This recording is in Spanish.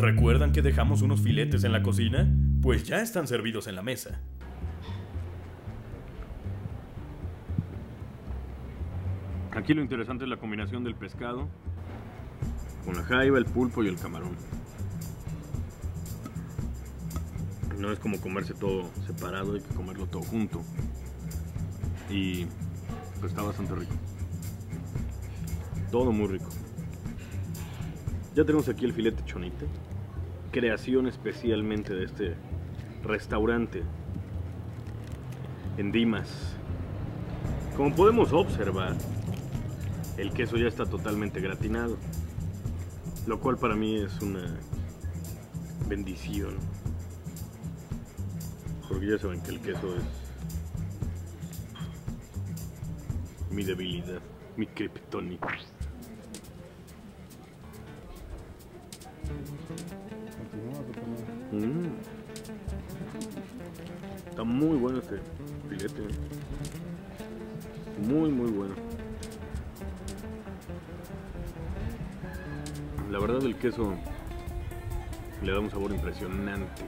¿Recuerdan que dejamos unos filetes en la cocina? Pues ya están servidos en la mesa. Aquí lo interesante es la combinación del pescado con la jaiba, el pulpo y el camarón. No es como comerse todo separado, hay que comerlo todo junto. Y pues está bastante rico. Todo muy rico. Ya tenemos aquí el filete chonite, creación especialmente de este restaurante en Dimas. Como podemos observar, el queso ya está totalmente gratinado, lo cual para mí es una bendición. Porque ya saben que el queso es mi debilidad, mi kriptonita. Está muy bueno este filete. Muy, muy bueno. La verdad el queso le da un sabor impresionante.